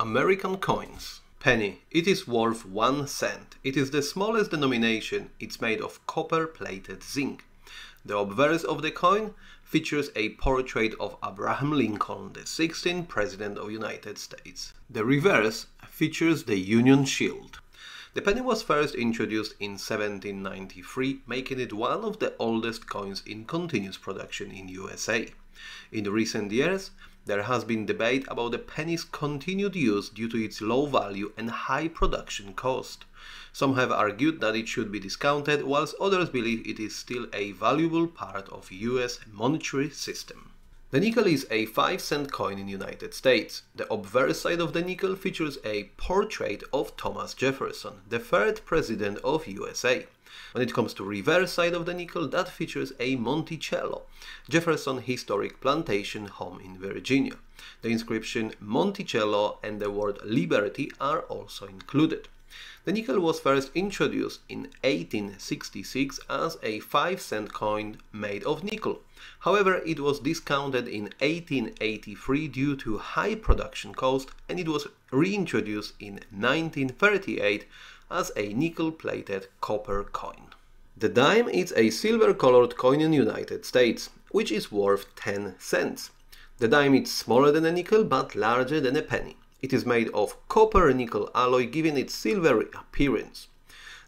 American coins. Penny. It is worth one cent. It is the smallest denomination. It's made of copper plated zinc. The obverse of the coin features a portrait of Abraham Lincoln, the 16th President of United States. The reverse features the Union Shield. The penny was first introduced in 1793, making it one of the oldest coins in continuous production in USA. In recent years, there has been debate about the penny's continued use due to its low value and high production cost. Some have argued that it should be discounted, whilst others believe it is still a valuable part of US monetary system. The nickel is a 5 cent coin in the United States. The obverse side of the nickel features a portrait of Thomas Jefferson, the third president of USA. When it comes to reverse side of the nickel, that features a Monticello, Jefferson Historic Plantation home in Virginia. The inscription Monticello and the word Liberty are also included. The nickel was first introduced in 1866 as a 5 cent coin made of nickel. However, it was discounted in 1883 due to high production cost and it was reintroduced in 1938 as a nickel-plated copper coin. The dime is a silver-colored coin in the United States, which is worth 10 cents. The dime is smaller than a nickel but larger than a penny. It is made of copper-nickel alloy giving it silvery appearance.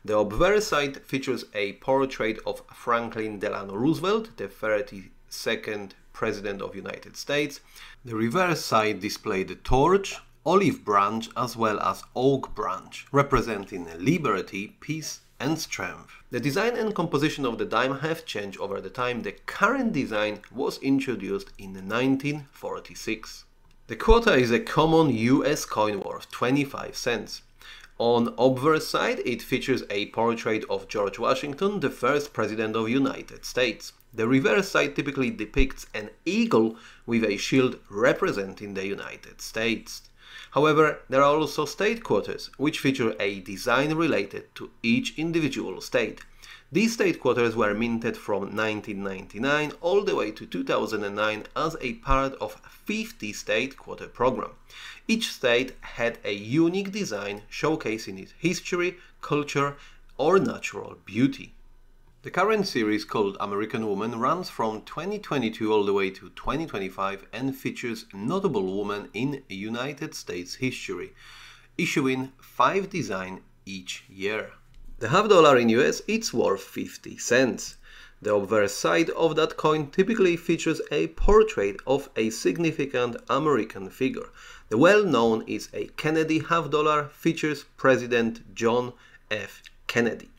The obverse side features a portrait of Franklin Delano Roosevelt, the 32nd President of the United States. The reverse side displays the torch, olive branch as well as oak branch, representing liberty, peace and strength. The design and composition of the dime have changed over the time. The current design was introduced in 1946. The quarter is a common US coin worth 25 cents. On obverse side, it features a portrait of George Washington, the first president of United States. The reverse side typically depicts an eagle with a shield representing the United States. However, there are also state quarters, which feature a design related to each individual state. These state quarters were minted from 1999 all the way to 2009 as a part of 50 state quarter program. Each state had a unique design showcasing its history, culture, or natural beauty. The current series called American Woman runs from 2022 all the way to 2025 and features notable women in United States history, issuing five designs each year. The half dollar in US it's worth 50 cents. The obverse side of that coin typically features a portrait of a significant American figure. The well known is a Kennedy half dollar features President John F. Kennedy.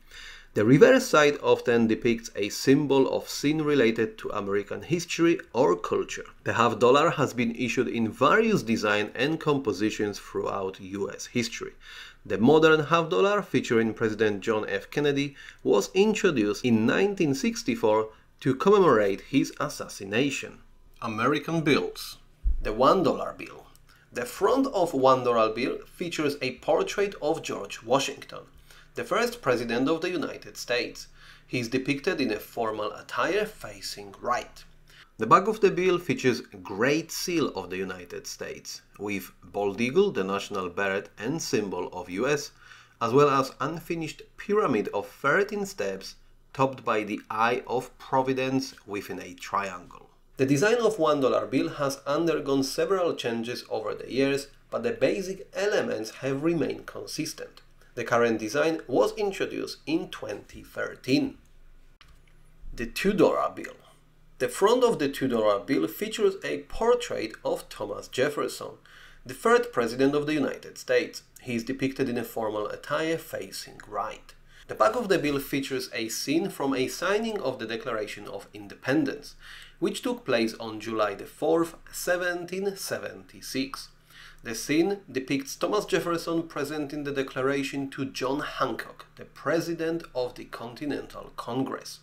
The reverse side often depicts a symbol of sin related to American history or culture. The half dollar has been issued in various designs and compositions throughout US history. The modern half dollar featuring President John F. Kennedy was introduced in 1964 to commemorate his assassination. American bills. The $1 bill. The front of $1 bill features a portrait of George Washington the first President of the United States. He is depicted in a formal attire facing right. The back of the bill features Great Seal of the United States, with bald eagle, the national bird and symbol of US, as well as unfinished pyramid of 13 steps topped by the Eye of Providence within a triangle. The design of $1 bill has undergone several changes over the years, but the basic elements have remained consistent. The current design was introduced in 2013. The $2 bill. The front of the $2 bill features a portrait of Thomas Jefferson, the third President of the United States. He is depicted in a formal attire facing right. The back of the bill features a scene from a signing of the Declaration of Independence, which took place on July 4, 1776. The scene depicts Thomas Jefferson presenting the Declaration to John Hancock, the President of the Continental Congress.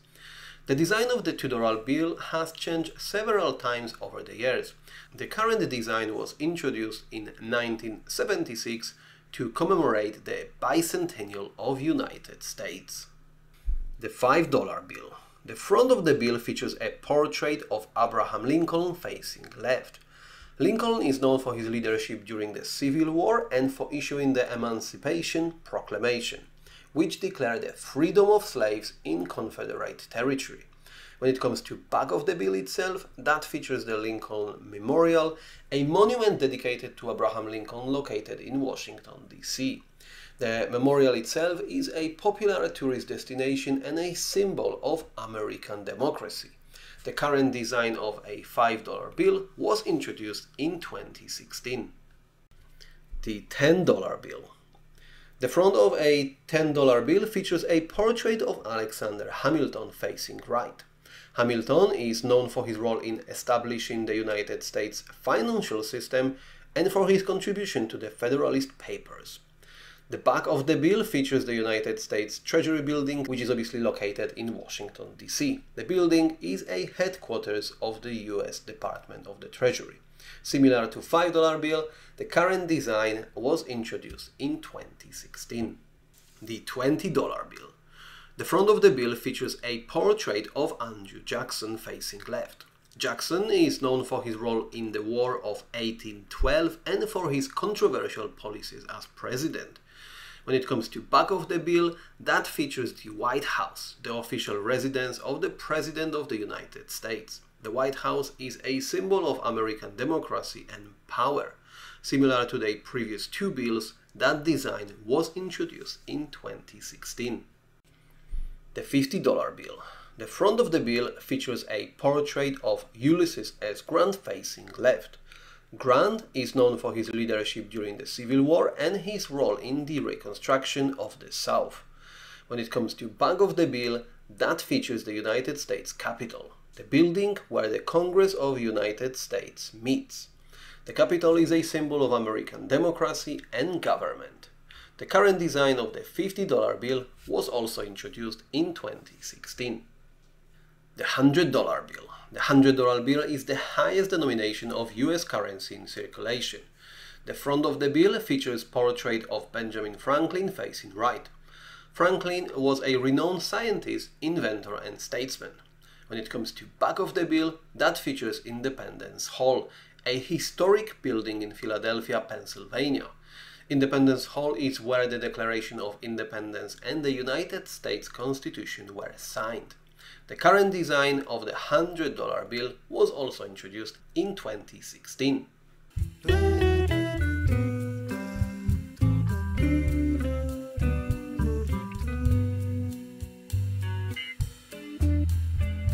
The design of the $2 bill has changed several times over the years. The current design was introduced in 1976 to commemorate the bicentennial of United States. The $5 bill. The front of the bill features a portrait of Abraham Lincoln facing left. Lincoln is known for his leadership during the Civil War and for issuing the Emancipation Proclamation, which declared the freedom of slaves in Confederate territory. When it comes to back of the bill itself, that features the Lincoln Memorial, a monument dedicated to Abraham Lincoln located in Washington, D.C. The memorial itself is a popular tourist destination and a symbol of American democracy. The current design of a $5 bill was introduced in 2016. The $10 bill. The front of a $10 bill features a portrait of Alexander Hamilton facing right. Hamilton is known for his role in establishing the United States financial system and for his contribution to the Federalist Papers. The back of the bill features the United States Treasury Building, which is obviously located in Washington, D.C. The building is a headquarters of the U.S. Department of the Treasury. Similar to $5 bill, the current design was introduced in 2016. The $20 bill the front of the bill features a portrait of Andrew Jackson facing left. Jackson is known for his role in the War of 1812 and for his controversial policies as president. When it comes to back of the bill, that features the White House, the official residence of the President of the United States. The White House is a symbol of American democracy and power. Similar to the previous two bills, that design was introduced in 2016 the $50 bill. The front of the bill features a portrait of Ulysses S. Grant facing left. Grant is known for his leadership during the Civil War and his role in the reconstruction of the South. When it comes to Bank of the bill, that features the United States Capitol, the building where the Congress of United States meets. The Capitol is a symbol of American democracy and government. The current design of the $50 bill was also introduced in 2016. The $100 bill. The $100 bill is the highest denomination of US currency in circulation. The front of the bill features portrait of Benjamin Franklin facing right. Franklin was a renowned scientist, inventor and statesman. When it comes to back of the bill, that features Independence Hall, a historic building in Philadelphia, Pennsylvania. Independence Hall is where the Declaration of Independence and the United States Constitution were signed. The current design of the $100 bill was also introduced in 2016.